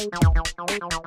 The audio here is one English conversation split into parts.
no, no, no, no.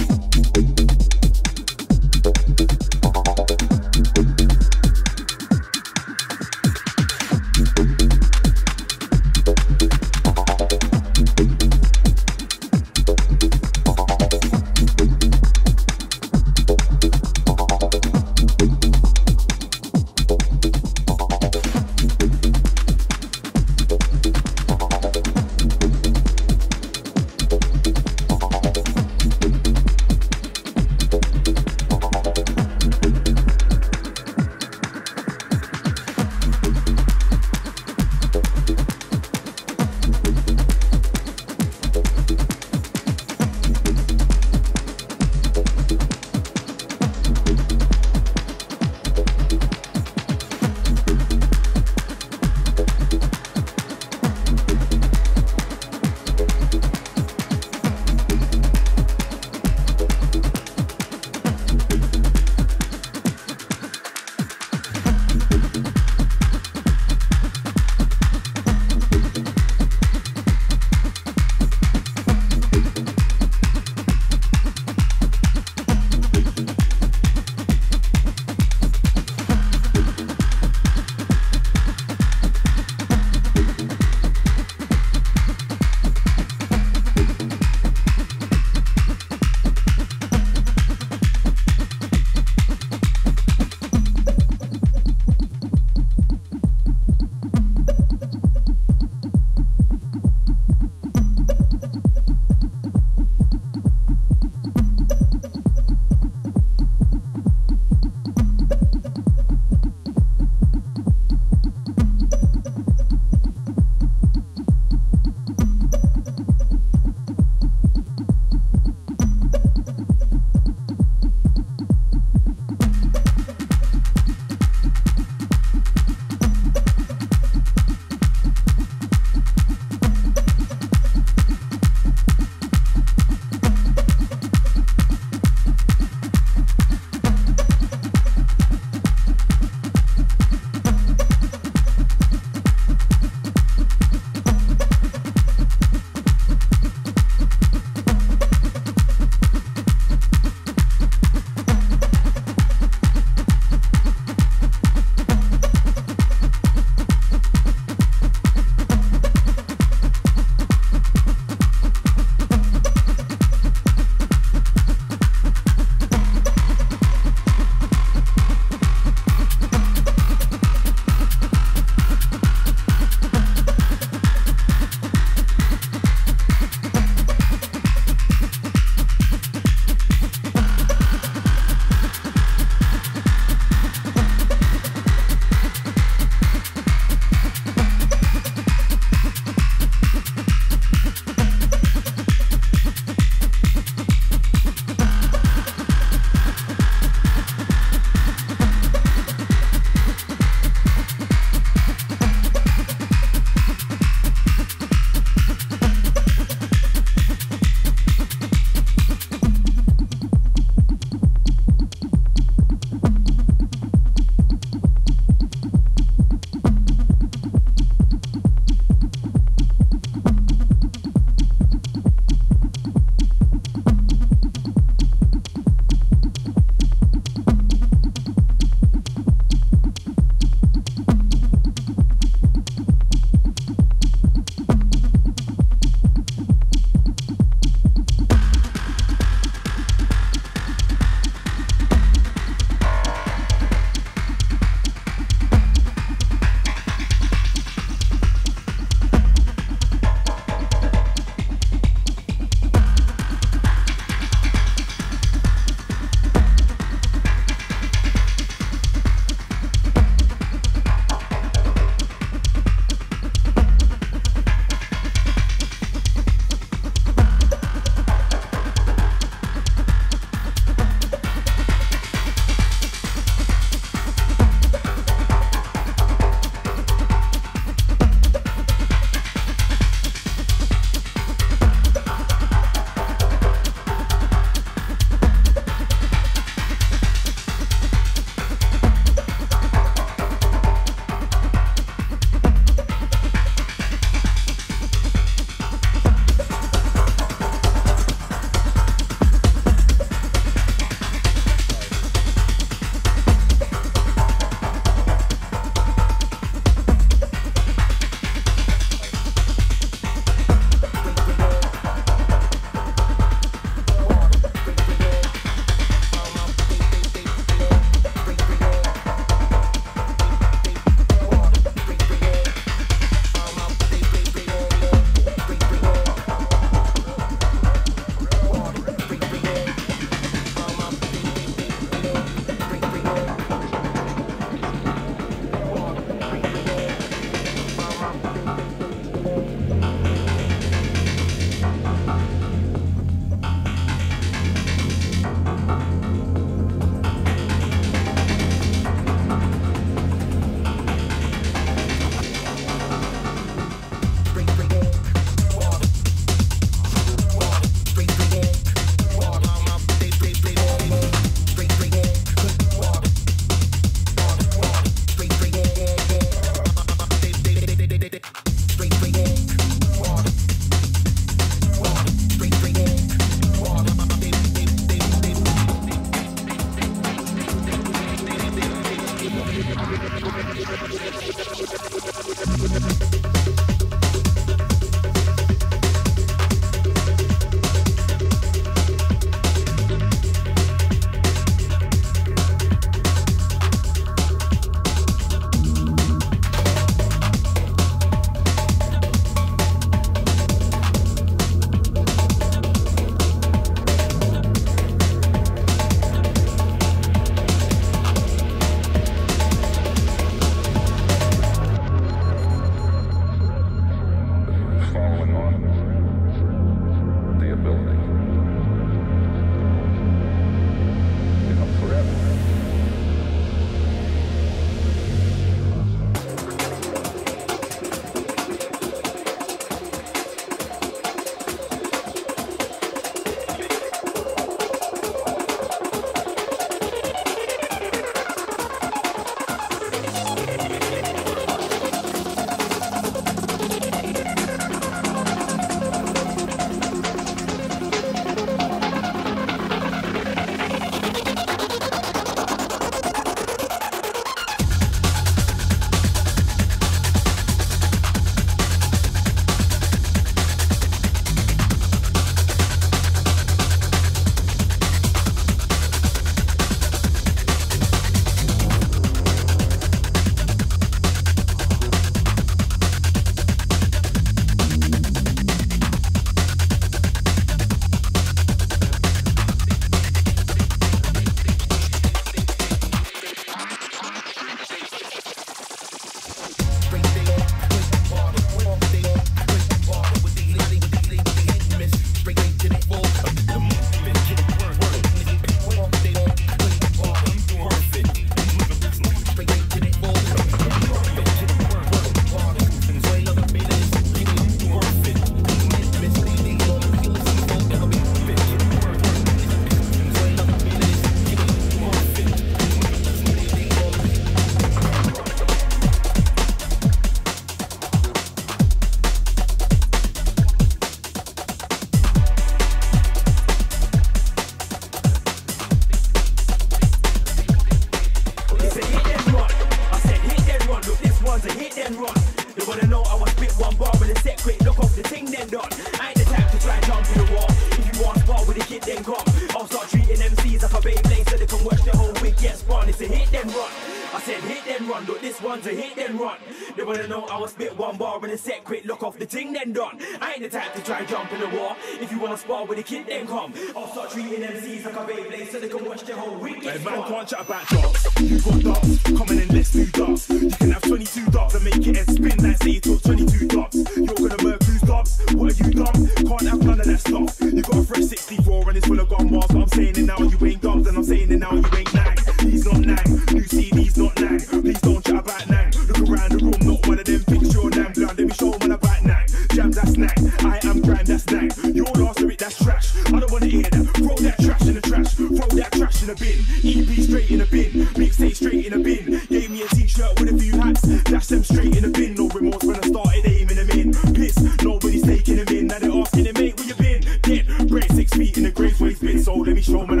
Start treating MCs like a Beyblade so they can watch the whole week Yes. It's a hit then run. I said hit then run, look this one's a hit then run. They wanna know I was spit one bar with a set quick, look off the ting then done. I ain't the type to try and jump in the wall. If you wanna spar with a kid, then come. I'll start treating MCs like a Beyblade so they can watch the whole week Hey, man can't chat about dogs. You got dogs, coming in, let's do dogs. You can have 22 dogs and make it head spin like say you took 22 dogs. You're gonna murk who's dogs? What are you dumb? Can't have none of that stuff. You got a fresh 64 and it's full of gun bars, but I'm saying it now, you ain't dogs, and I'm saying it now, you ain't nang. He's not nang, new CD's not nang. Please don't chat about nang. Look around the room, not one of them picture nang. Blood, let me show man about nang. Jam, that's nang. I am grand, that's nang. Your last lyric, that's trash. I don't wanna hear that. Throw that trash in the trash. Throw that trash in the bin. EP straight in the bin. Mixtape straight in the bin. Gave me a t-shirt with a few hats. Dash them straight in the bin. No remorse when I started aiming them in. Piss, nobody's taking them in. Now they're asking them, mate, where you been? Dead, great six feet in the grave waste bin. So let me show man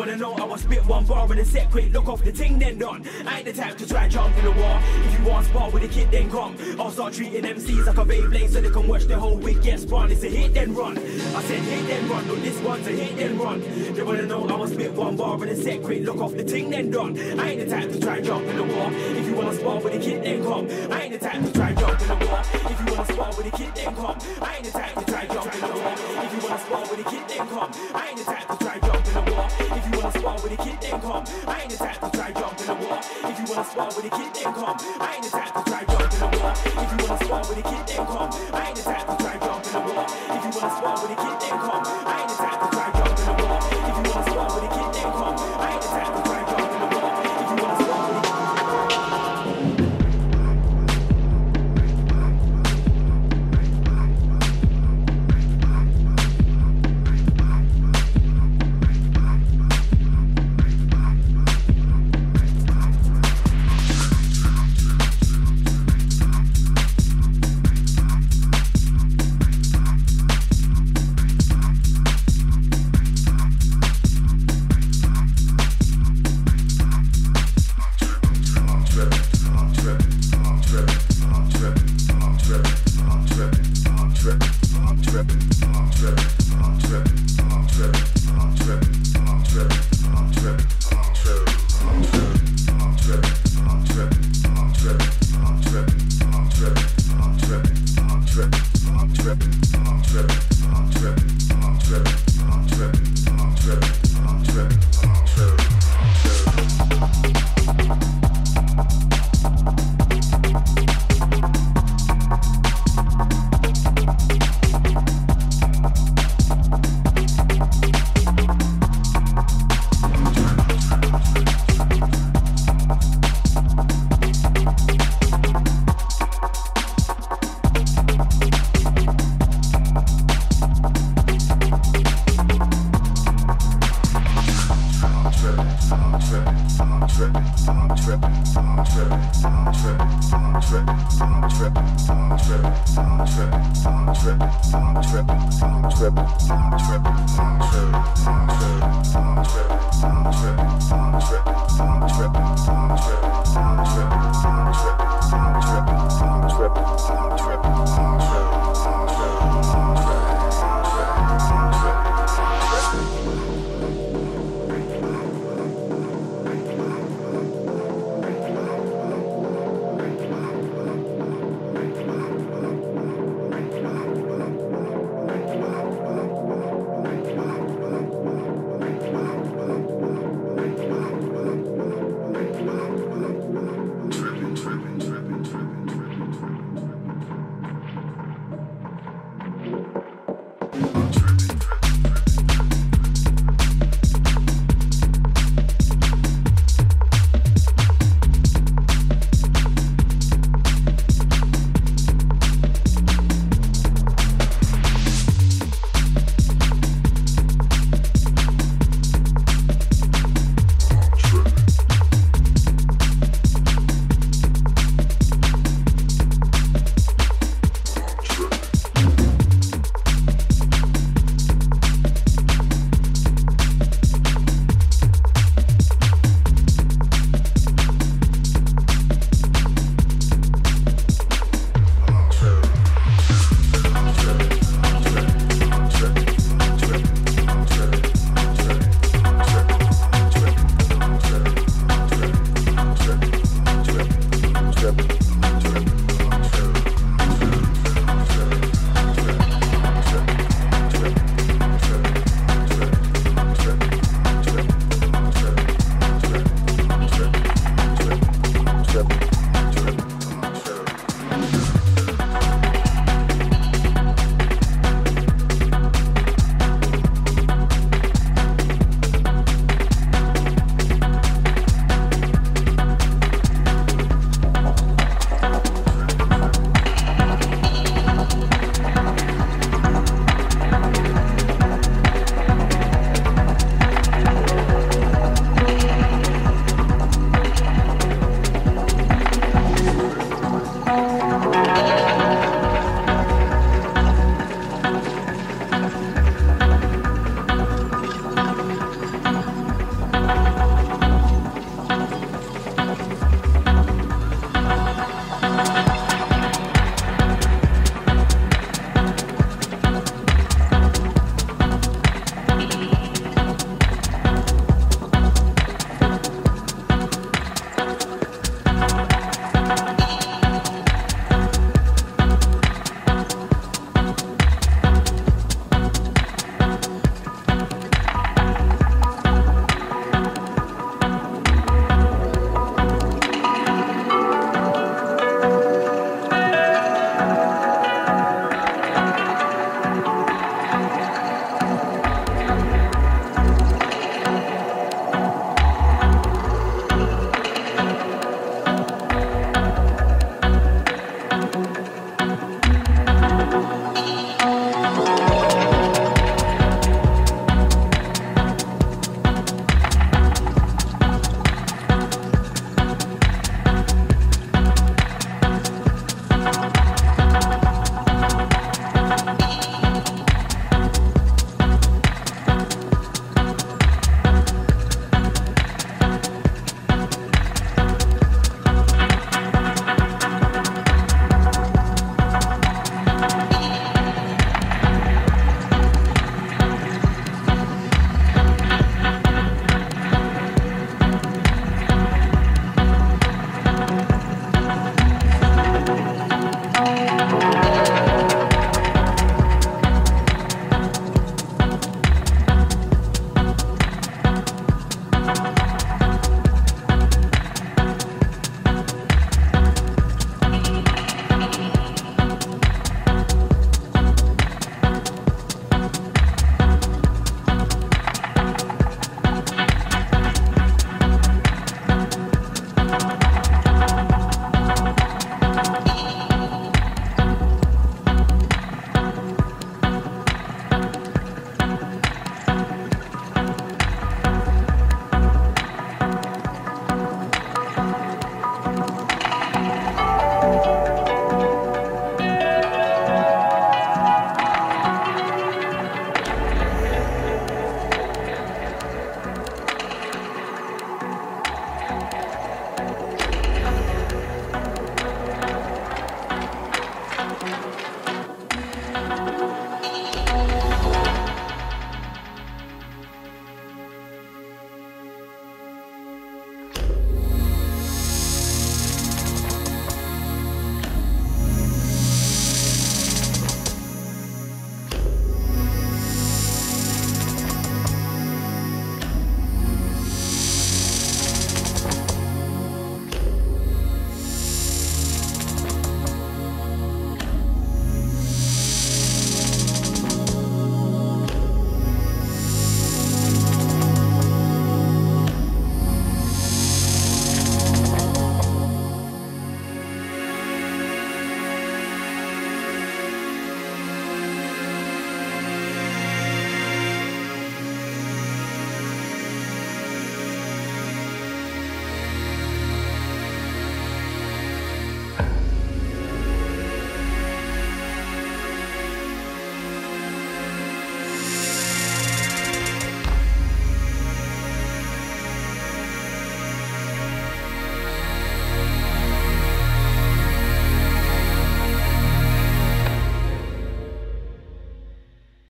wanna know I was spit one bar with a set quick, look off the ting then done. I ain't the type to try and jump in the wall. If you want spar with a kid then come. I'll start treating MCs like a Beyblade so they can watch the whole week get spawn. It's a hit then run. I said hit then run, look this one's a hit then run. They wanna know I was spit one bar with a set quick, look off the ting then done. I ain't the type to try and jump in the wall. If you wanna spar with a kid then come. I ain't the type to try and jump in the wall. If you wanna spar with a kid then come. I ain't the type to try and jump in the wall. If you wanna spar with a kid then come. Kid